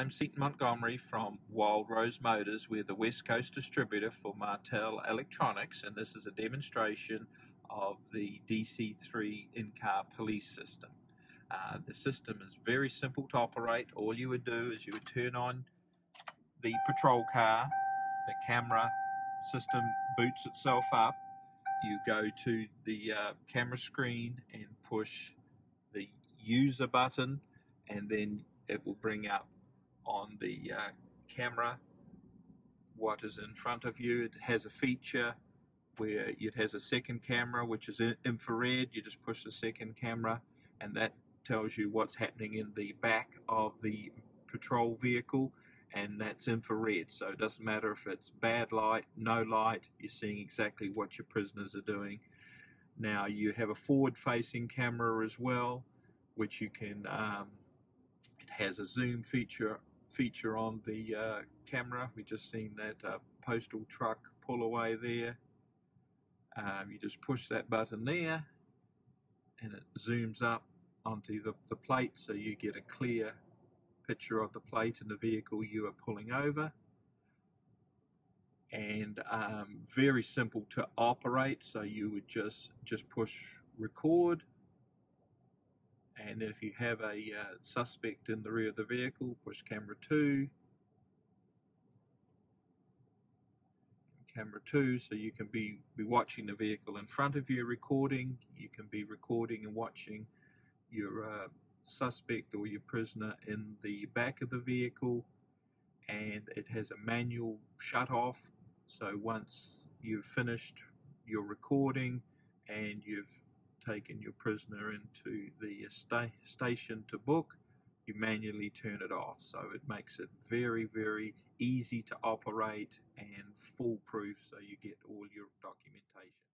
I'm Seton Montgomery from Wild Rose Motors. We're the West Coast distributor for Martel Electronics, and this is a demonstration of the DC3 in-car police system. Uh, the system is very simple to operate. All you would do is you would turn on the patrol car, the camera system boots itself up, you go to the uh, camera screen and push the user button and then it will bring up on the uh, camera what is in front of you. It has a feature where it has a second camera which is infrared. You just push the second camera and that tells you what's happening in the back of the patrol vehicle and that's infrared so it doesn't matter if it's bad light no light you're seeing exactly what your prisoners are doing now you have a forward facing camera as well which you can um, has a zoom feature feature on the uh, camera. We just seen that uh, postal truck pull away there. Um, you just push that button there and it zooms up onto the, the plate so you get a clear picture of the plate and the vehicle you are pulling over and um, very simple to operate so you would just just push record and if you have a uh, suspect in the rear of the vehicle, push camera 2. Camera 2, so you can be, be watching the vehicle in front of you recording. You can be recording and watching your uh, suspect or your prisoner in the back of the vehicle. And it has a manual shut off. So once you've finished your recording and you've taken your prisoner into the sta station to book, you manually turn it off. So it makes it very, very easy to operate and foolproof so you get all your documentation.